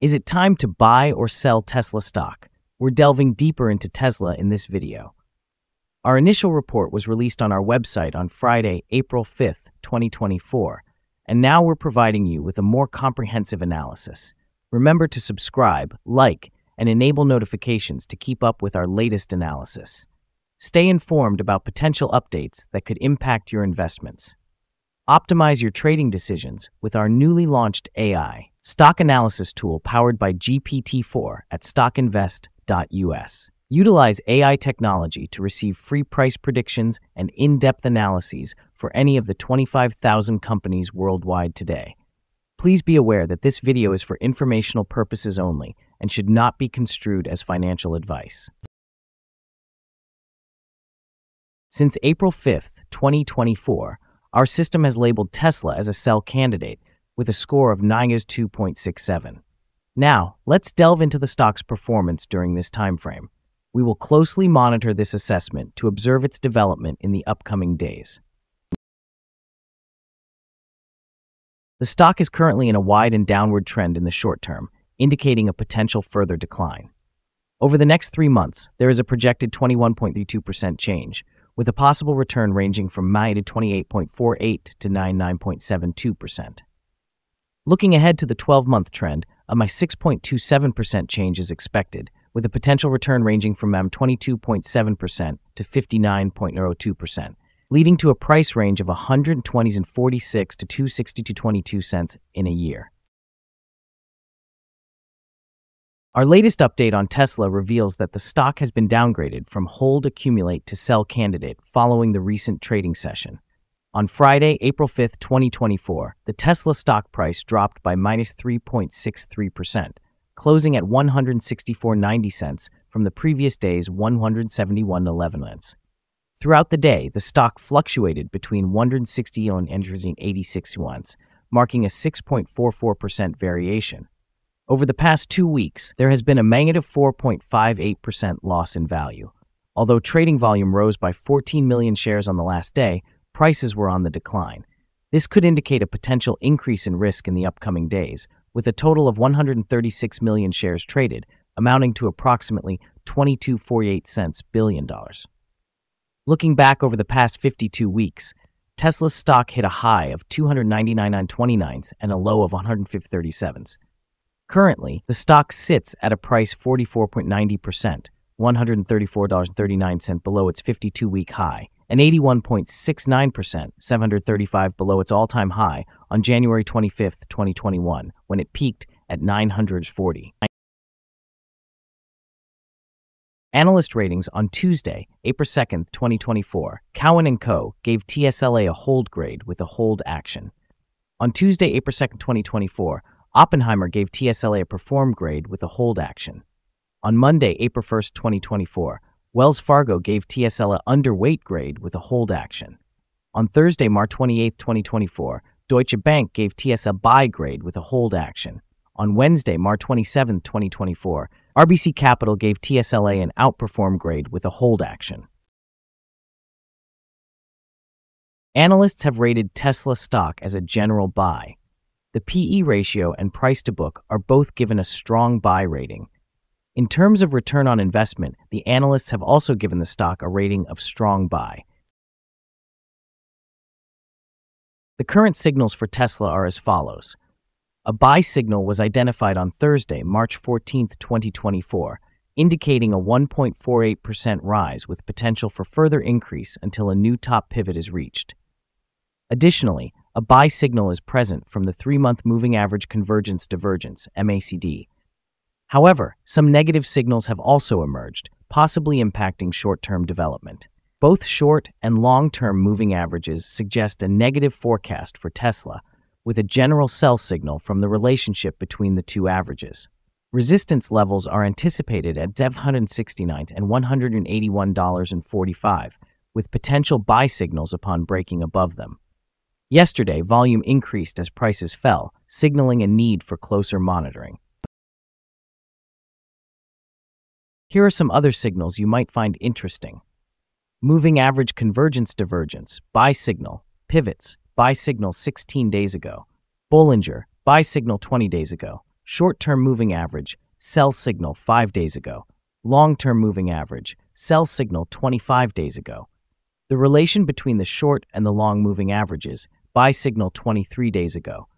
Is it time to buy or sell Tesla stock? We're delving deeper into Tesla in this video. Our initial report was released on our website on Friday, April 5th, 2024, and now we're providing you with a more comprehensive analysis. Remember to subscribe, like, and enable notifications to keep up with our latest analysis. Stay informed about potential updates that could impact your investments. Optimize your trading decisions with our newly launched AI stock analysis tool powered by GPT-4 at stockinvest.us. Utilize AI technology to receive free price predictions and in-depth analyses for any of the 25,000 companies worldwide today. Please be aware that this video is for informational purposes only and should not be construed as financial advice. Since April 5th, 2024, our system has labeled Tesla as a sell candidate with a score of NIAS 2.67. Now, let's delve into the stock's performance during this time frame. We will closely monitor this assessment to observe its development in the upcoming days. The stock is currently in a wide and downward trend in the short term, indicating a potential further decline. Over the next three months, there is a projected 21.32% change, with a possible return ranging from MI to 28.48 to 99.72%. Looking ahead to the 12 month trend, a my 6.27% change is expected, with a potential return ranging from M 22.7% to 59.02%, leading to a price range of 120s and 46 to 262.22 cents in a year. Our latest update on Tesla reveals that the stock has been downgraded from hold accumulate to sell candidate following the recent trading session. On Friday, April 5, 2024, the Tesla stock price dropped by minus 3.63%, closing at 164.90 cents from the previous day's 171.11 cents. Throughout the day, the stock fluctuated between 160 and 86 yuan, marking a 6.44% variation. Over the past two weeks, there has been a negative 4.58% loss in value. Although trading volume rose by 14 million shares on the last day, prices were on the decline. This could indicate a potential increase in risk in the upcoming days, with a total of 136 million shares traded, amounting to approximately 22.48 cents billion dollars. Looking back over the past 52 weeks, Tesla's stock hit a high of 299.29 and a low of 150.37. Currently, the stock sits at a price 44.90%, $134.39 below its 52-week high, and 81.69%, 735 below its all-time high on January 25, 2021, when it peaked at 940. Analyst ratings on Tuesday, April 2, 2024, Cowen & Co. gave TSLA a hold grade with a hold action. On Tuesday, April 2, 2024, Oppenheimer gave TSLA a perform grade with a hold action. On Monday, April 1, 2024, Wells Fargo gave TSLA underweight grade with a hold action. On Thursday, March 28, 2024, Deutsche Bank gave TSLA buy grade with a hold action. On Wednesday, March 27, 2024, RBC Capital gave TSLA an outperform grade with a hold action. Analysts have rated Tesla stock as a general buy, the PE ratio and price to book are both given a strong buy rating. In terms of return on investment, the analysts have also given the stock a rating of strong buy. The current signals for Tesla are as follows. A buy signal was identified on Thursday, March 14, 2024, indicating a 1.48% rise with potential for further increase until a new top pivot is reached. Additionally, a buy signal is present from the three-month moving average convergence divergence, MACD. However, some negative signals have also emerged, possibly impacting short-term development. Both short and long-term moving averages suggest a negative forecast for Tesla, with a general sell signal from the relationship between the two averages. Resistance levels are anticipated at 169 and $181.45, with potential buy signals upon breaking above them. Yesterday, volume increased as prices fell, signaling a need for closer monitoring. Here are some other signals you might find interesting. Moving average convergence divergence, buy signal, pivots, buy signal 16 days ago. Bollinger, buy signal 20 days ago. short term moving average, sell signal 5 days ago, long term moving average, sell signal 25 days ago. The relation between the short and the long moving averages, buy signal 23 days ago.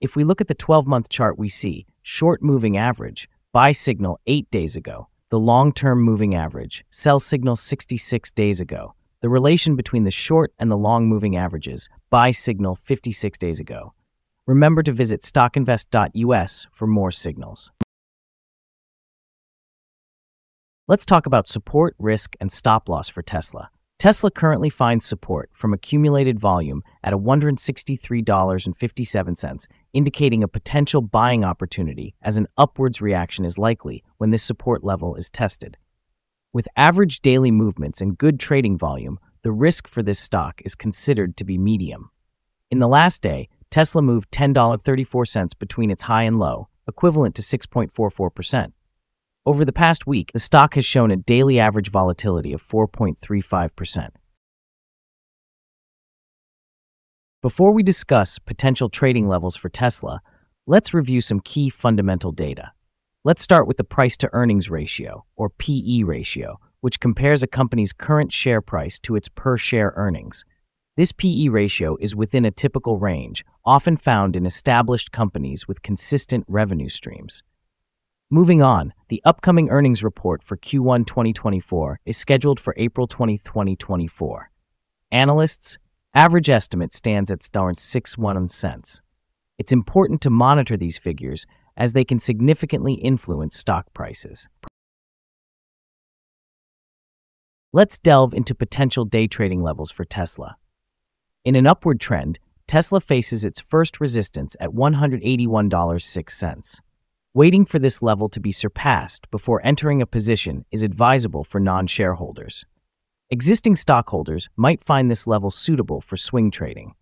If we look at the 12 month chart, we see short moving average, buy signal 8 days ago, the long term moving average, sell signal 66 days ago. The relation between the short and the long moving averages, buy signal 56 days ago. Remember to visit stockinvest.us for more signals. Let's talk about support, risk, and stop loss for Tesla. Tesla currently finds support from accumulated volume at $163.57, indicating a potential buying opportunity as an upwards reaction is likely when this support level is tested. With average daily movements and good trading volume, the risk for this stock is considered to be medium. In the last day, Tesla moved $10.34 between its high and low, equivalent to 6.44%. Over the past week, the stock has shown a daily average volatility of 4.35%. Before we discuss potential trading levels for Tesla, let's review some key fundamental data. Let's start with the price to earnings ratio, or PE ratio, which compares a company's current share price to its per share earnings. This PE ratio is within a typical range, often found in established companies with consistent revenue streams. Moving on, the upcoming earnings report for Q1 2024 is scheduled for April 20, 2024. Analysts' average estimate stands at $0.61 cents. It's important to monitor these figures as they can significantly influence stock prices. Let's delve into potential day trading levels for Tesla. In an upward trend, Tesla faces its first resistance at $181.06. Waiting for this level to be surpassed before entering a position is advisable for non shareholders. Existing stockholders might find this level suitable for swing trading.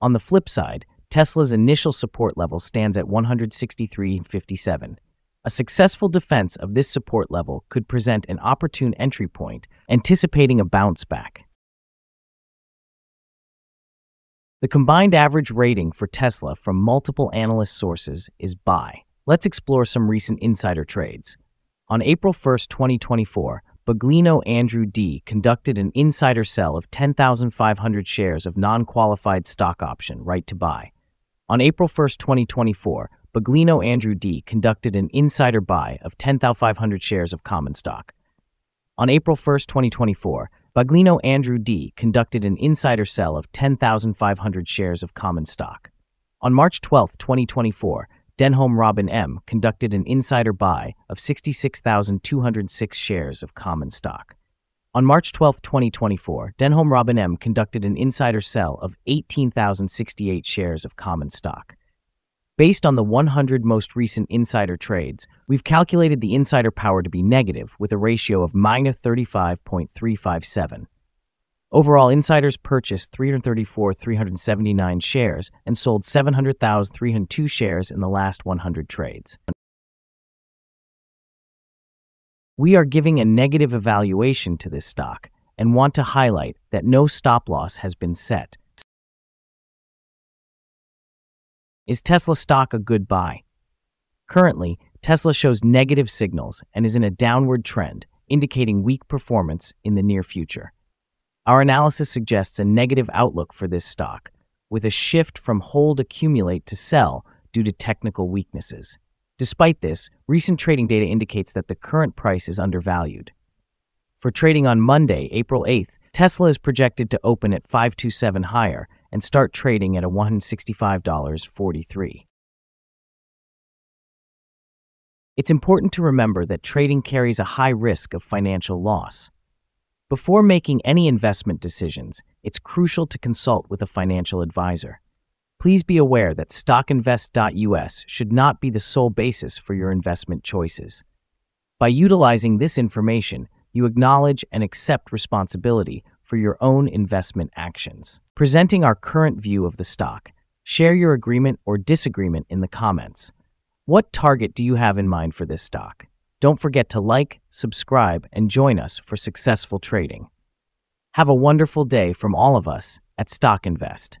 On the flip side, Tesla's initial support level stands at 163.57. A successful defense of this support level could present an opportune entry point, anticipating a bounce back. The combined average rating for Tesla from multiple analyst sources is buy. Let's explore some recent insider trades. On April 1, 2024, Baglino Andrew D. conducted an insider sell of 10,500 shares of non qualified stock option right to buy. On April 1, 2024, Baglino Andrew D. conducted an insider buy of 10,500 shares of common stock. On April 1, 2024, Baglino Andrew D. conducted an insider sell of 10,500 shares of common stock. On March 12, 2024, Denholm Robin M. conducted an insider buy of 66,206 shares of common stock. On March 12, 2024, Denholm Robin M. conducted an insider sell of 18,068 shares of common stock. Based on the 100 most recent insider trades, we've calculated the insider power to be negative with a ratio of minus 35.357. Overall, insiders purchased 334,379 shares and sold 700,302 shares in the last 100 trades. We are giving a negative evaluation to this stock and want to highlight that no stop loss has been set. Is Tesla stock a good buy? Currently, Tesla shows negative signals and is in a downward trend, indicating weak performance in the near future. Our analysis suggests a negative outlook for this stock, with a shift from hold accumulate to sell due to technical weaknesses. Despite this, recent trading data indicates that the current price is undervalued. For trading on Monday, April 8th, Tesla is projected to open at 527 higher and start trading at a $165.43. It's important to remember that trading carries a high risk of financial loss. Before making any investment decisions, it's crucial to consult with a financial advisor. Please be aware that stockinvest.us should not be the sole basis for your investment choices. By utilizing this information, you acknowledge and accept responsibility for your own investment actions. Presenting our current view of the stock, share your agreement or disagreement in the comments. What target do you have in mind for this stock? Don't forget to like, subscribe, and join us for successful trading. Have a wonderful day from all of us at Stock Invest.